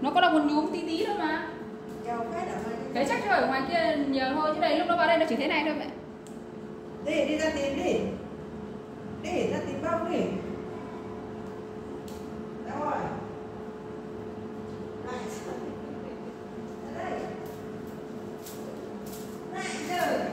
nó có là một nhúm tí tí thôi mà. Cái chắc chơi ở ngoài kia nhiều thôi chứ đây lúc nó vào đây nó chỉ thế này thôi mẹ. Để đi ra tìm đi. Để ra tìm bao đi. Rồi. Right, good.